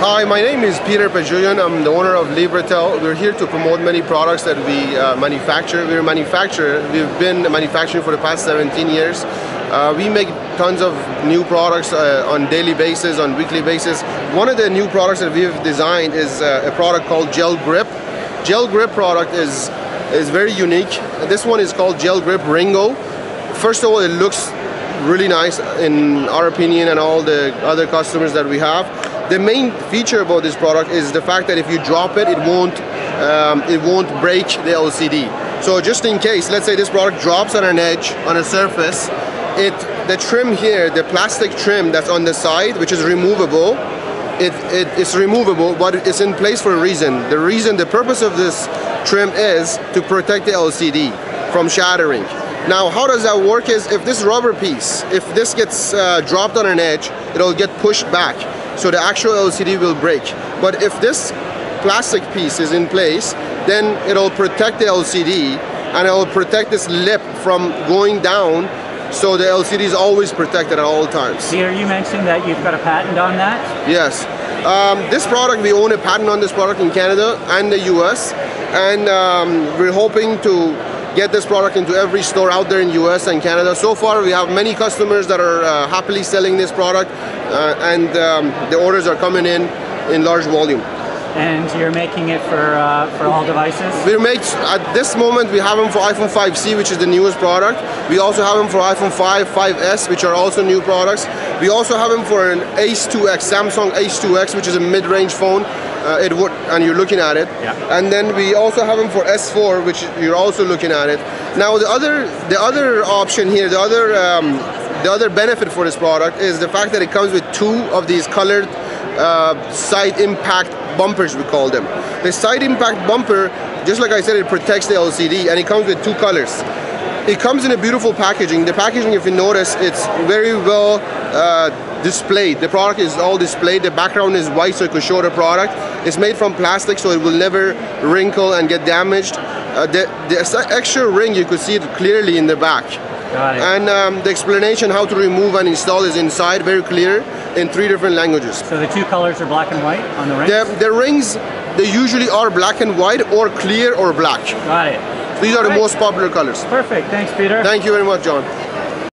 Hi, my name is Peter Pajulian. I'm the owner of Libratel. We're here to promote many products that we uh, manufacture. We're a manufacturer. We've been manufacturing for the past 17 years. Uh, we make tons of new products uh, on daily basis, on weekly basis. One of the new products that we've designed is uh, a product called Gel Grip. Gel Grip product is is very unique. This one is called Gel Grip Ringo. First of all, it looks really nice in our opinion and all the other customers that we have. The main feature about this product is the fact that if you drop it, it won't um, it won't break the LCD. So just in case, let's say this product drops on an edge on a surface, it the trim here, the plastic trim that's on the side, which is removable, it, it, it's removable, but it's in place for a reason. The reason, the purpose of this trim is to protect the LCD from shattering. Now, how does that work is if this rubber piece, if this gets uh, dropped on an edge, it'll get pushed back. So the actual LCD will break. But if this plastic piece is in place, then it'll protect the LCD and it'll protect this lip from going down so the LCD is always protected at all times. Peter, you mentioned that you've got a patent on that? Yes. Um, this product, we own a patent on this product in Canada and the US, and um, we're hoping to get this product into every store out there in US and Canada. So far, we have many customers that are uh, happily selling this product, and um, the orders are coming in in large volume. And you're making it for uh, for all devices? We make at this moment we have them for iPhone 5C, which is the newest product. We also have them for iPhone 5, 5S, which are also new products. We also have them for an Ace 2X, Samsung Ace 2X, which is a mid-range phone. Uh, it would, and you're looking at it. Yeah. And then we also have them for S4, which you're also looking at it. Now the other the other option here, the other um, the other benefit for this product is the fact that it comes with two of these colored uh, side impact bumpers, we call them. The side impact bumper, just like I said, it protects the LCD and it comes with two colors. It comes in a beautiful packaging. The packaging, if you notice, it's very well uh, displayed. The product is all displayed. The background is white so it could show the product. It's made from plastic so it will never wrinkle and get damaged. Uh, the, the extra ring, you could see it clearly in the back. And um, the explanation how to remove and install is inside, very clear, in three different languages. So the two colors are black and white on the rings? The, the rings, they usually are black and white or clear or black. Got it. These are All the most popular colors. Perfect. Thanks, Peter. Thank you very much, John.